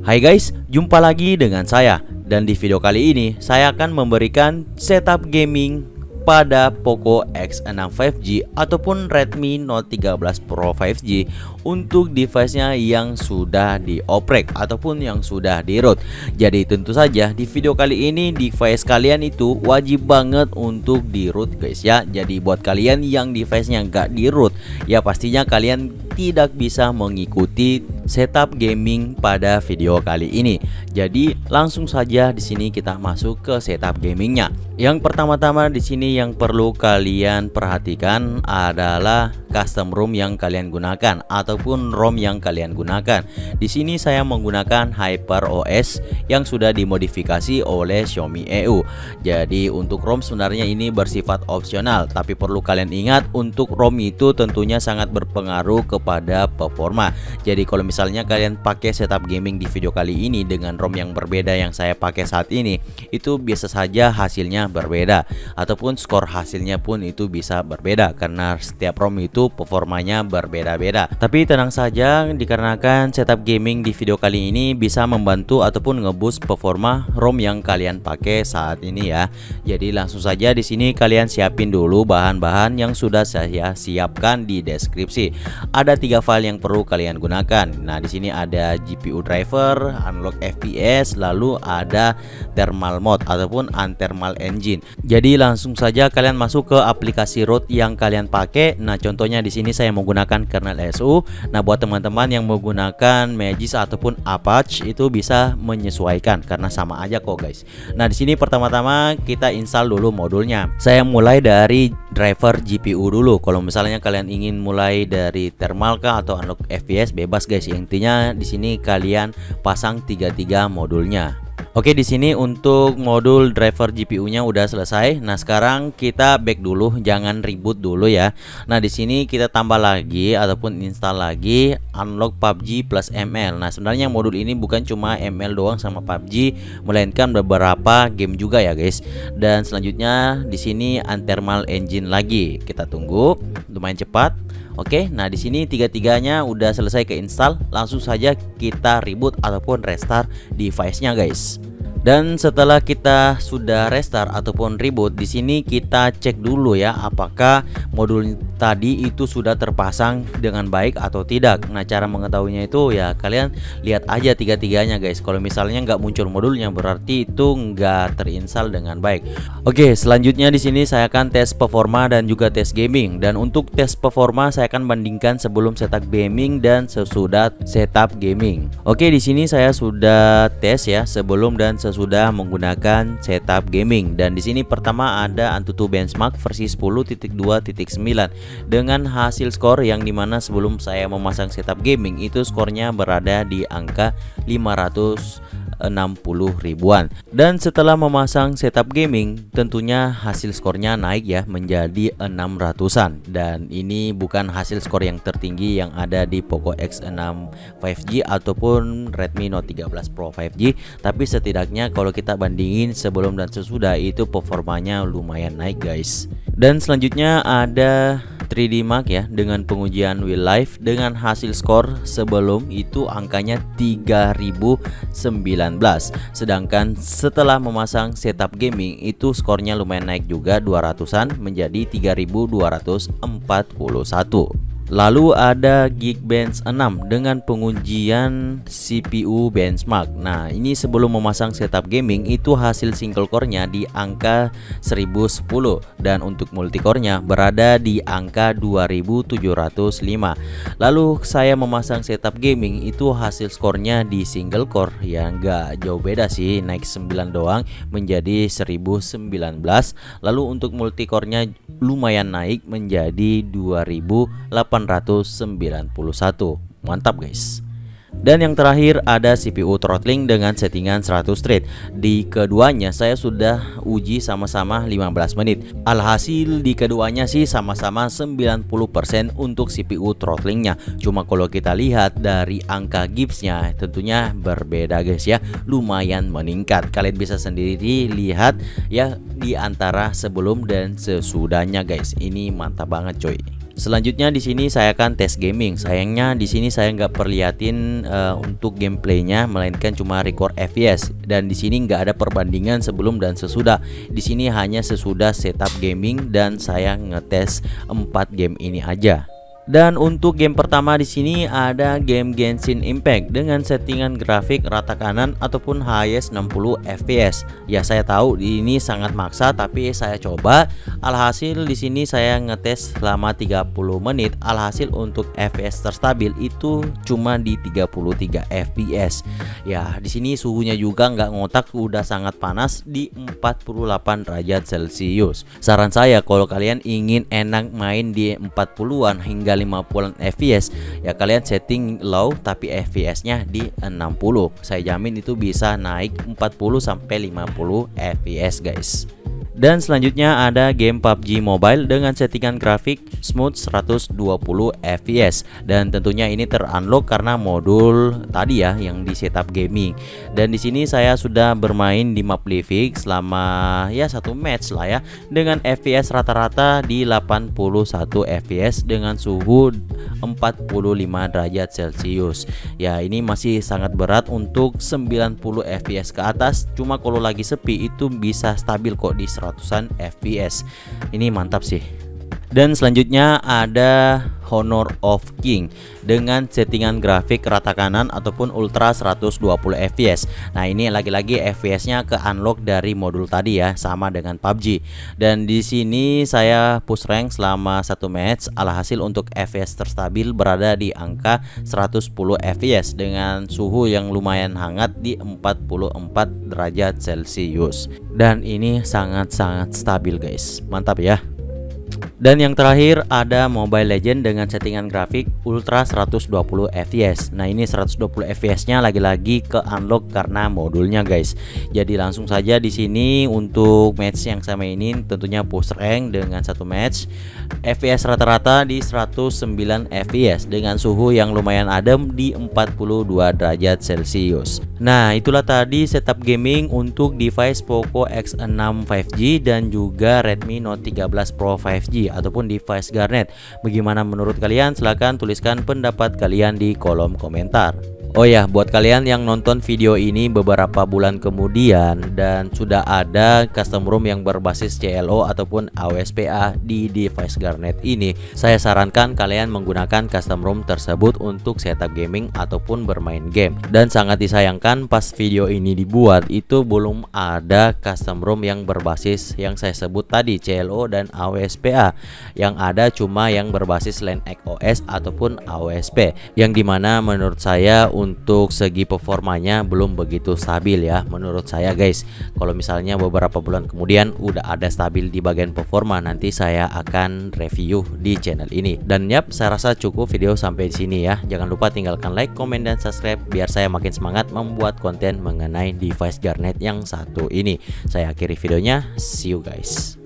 Hai guys, jumpa lagi dengan saya. Dan di video kali ini saya akan memberikan setup gaming pada Poco X6 5G ataupun Redmi Note 13 Pro 5G untuk device-nya yang sudah dioprek ataupun yang sudah di root. Jadi tentu saja di video kali ini device kalian itu wajib banget untuk di root guys ya. Jadi buat kalian yang device-nya nggak di root ya pastinya kalian tidak bisa mengikuti setup gaming pada video kali ini. Jadi langsung saja di sini kita masuk ke setup gamingnya. Yang pertama-tama di sini yang perlu kalian perhatikan adalah custom ROM yang kalian gunakan ataupun ROM yang kalian gunakan. Di sini saya menggunakan Hyper OS yang sudah dimodifikasi oleh Xiaomi EU. Jadi untuk ROM sebenarnya ini bersifat opsional, tapi perlu kalian ingat untuk ROM itu tentunya sangat berpengaruh kepada performa. Jadi kalau misalnya kalian pakai setup gaming di video kali ini dengan ROM yang berbeda yang saya pakai saat ini itu biasa saja hasilnya berbeda ataupun skor hasilnya pun itu bisa berbeda karena setiap ROM itu performanya berbeda-beda tapi tenang saja dikarenakan setup gaming di video kali ini bisa membantu ataupun ngeboost performa ROM yang kalian pakai saat ini ya jadi langsung saja di sini kalian siapin dulu bahan-bahan yang sudah saya siapkan di deskripsi ada tiga file yang perlu kalian gunakan Nah, di sini ada GPU driver, unlock FPS, lalu ada thermal mode ataupun unthermal engine. Jadi langsung saja kalian masuk ke aplikasi root yang kalian pakai. Nah, contohnya di sini saya menggunakan kernel SU. Nah, buat teman-teman yang menggunakan Magis ataupun Apache itu bisa menyesuaikan karena sama aja kok, guys. Nah, di sini pertama-tama kita install dulu modulnya. Saya mulai dari driver GPU dulu. Kalau misalnya kalian ingin mulai dari thermal kah atau unlock FPS bebas guys. Intinya di sini kalian pasang tiga-tiga modulnya. Oke di sini untuk modul driver GPU-nya udah selesai. Nah sekarang kita back dulu, jangan ribut dulu ya. Nah di sini kita tambah lagi ataupun install lagi unlock PUBG plus ML. Nah sebenarnya modul ini bukan cuma ML doang sama PUBG, melainkan beberapa game juga ya guys. Dan selanjutnya di sini Anthermal Engine lagi. Kita tunggu, lumayan cepat. Oke, nah di sini tiga-tiganya udah selesai keinstall, langsung saja kita reboot ataupun restart device-nya guys. Dan setelah kita sudah restart ataupun reboot di sini kita cek dulu ya apakah modul tadi itu sudah terpasang dengan baik atau tidak. Nah, cara mengetahuinya itu ya kalian lihat aja tiga-tiganya guys. Kalau misalnya nggak muncul modulnya berarti itu nggak terinstall dengan baik. Oke, selanjutnya di sini saya akan tes performa dan juga tes gaming. Dan untuk tes performa saya akan bandingkan sebelum setup gaming dan sesudah setup gaming. Oke, di sini saya sudah tes ya sebelum dan sesudah menggunakan setup gaming dan di sini pertama ada Antutu benchmark versi 10.2.9 dengan hasil skor yang di mana sebelum saya memasang setup gaming itu skornya berada di angka 500 60 ribuan. Dan setelah memasang setup gaming tentunya hasil skornya naik ya menjadi 600an dan ini bukan hasil skor yang tertinggi yang ada di Poco X6 5G ataupun Redmi Note 13 Pro 5G tapi setidaknya kalau kita bandingin sebelum dan sesudah itu performanya lumayan naik guys. Dan selanjutnya ada 3D Mark ya dengan pengujian real life dengan hasil skor sebelum itu angkanya 3019 sedangkan setelah memasang setup gaming itu skornya lumayan naik juga 200an menjadi 3241 Lalu ada Geekbench 6 dengan pengujian CPU benchmark. Nah, ini sebelum memasang setup gaming itu hasil single core-nya di angka 1010 dan untuk multicore-nya berada di angka 2705. Lalu saya memasang setup gaming itu hasil skornya di single core ya enggak jauh beda sih, naik 9 doang menjadi 1019. Lalu untuk multicore-nya lumayan naik menjadi 2800 891 mantap guys. Dan yang terakhir ada CPU throttling dengan settingan 100 Thread Di keduanya saya sudah uji sama-sama 15 menit. Alhasil di keduanya sih sama-sama 90% untuk CPU throttlingnya Cuma kalau kita lihat dari angka gipsnya tentunya berbeda guys ya. Lumayan meningkat. Kalian bisa sendiri lihat ya di antara sebelum dan sesudahnya guys. Ini mantap banget coy Selanjutnya di sini saya akan tes gaming. Sayangnya di sini saya nggak perlihatin uh, untuk gameplaynya, melainkan cuma record FPS. Dan di sini nggak ada perbandingan sebelum dan sesudah. Di sini hanya sesudah setup gaming dan saya ngetes 4 game ini aja. Dan untuk game pertama di sini ada game Genshin Impact dengan settingan grafik rata kanan ataupun highest 60 fps. Ya saya tahu ini sangat maksa tapi saya coba. Alhasil di sini saya ngetes selama 30 menit. Alhasil untuk fps terstabil itu cuma di 33 fps. Ya di sini suhunya juga nggak ngotak udah sangat panas di 48 derajat celcius. Saran saya kalau kalian ingin enak main di 40-an hingga 50 fps ya kalian setting low tapi fps nya di 60 saya jamin itu bisa naik 40 sampai 50 fps guys dan selanjutnya ada game PUBG Mobile dengan settingan grafik smooth 120 fps dan tentunya ini terunlock karena modul tadi ya yang di setup gaming. Dan di sini saya sudah bermain di map living selama ya satu match lah ya dengan fps rata-rata di 81 fps dengan suhu 45 derajat celcius. Ya ini masih sangat berat untuk 90 fps ke atas. Cuma kalau lagi sepi itu bisa stabil kok di 100 ratusan fps ini mantap sih dan selanjutnya ada Honor of King dengan settingan grafik rata kanan ataupun ultra 120 fps. Nah, ini lagi-lagi fps-nya ke unlock dari modul tadi ya, sama dengan PUBG. Dan di sini saya push rank selama satu match, alhasil untuk fps terstabil berada di angka 110 fps dengan suhu yang lumayan hangat di 44 derajat Celcius. Dan ini sangat-sangat stabil guys. Mantap ya. Dan yang terakhir ada Mobile Legend dengan settingan grafik Ultra 120 fps. Nah, ini 120 fps-nya lagi-lagi ke unlock karena modulnya, guys. Jadi langsung saja di sini untuk match yang saya mainin tentunya push rank dengan satu match. FPS rata-rata di 109 fps dengan suhu yang lumayan adem di 42 derajat Celcius. Nah, itulah tadi setup gaming untuk device Poco X6 5G dan juga Redmi Note 13 Pro 5G ataupun device Garnet. Bagaimana menurut kalian? Silahkan tuliskan pendapat kalian di kolom komentar. Oh ya, buat kalian yang nonton video ini beberapa bulan kemudian dan sudah ada custom ROM yang berbasis CLO ataupun AOSPA di device Garnet ini, saya sarankan kalian menggunakan custom ROM tersebut untuk setup gaming ataupun bermain game. Dan sangat disayangkan pas video ini dibuat itu belum ada custom ROM yang berbasis yang saya sebut tadi CLO dan AOSPA. Yang ada cuma yang berbasis Line OS ataupun AOSP yang di mana menurut saya untuk segi performanya belum begitu stabil ya menurut saya guys. Kalau misalnya beberapa bulan kemudian udah ada stabil di bagian performa nanti saya akan review di channel ini. Dan yap saya rasa cukup video sampai di sini ya. Jangan lupa tinggalkan like comment dan subscribe biar saya makin semangat membuat konten mengenai device Garnet yang satu ini. Saya akhiri videonya. See you guys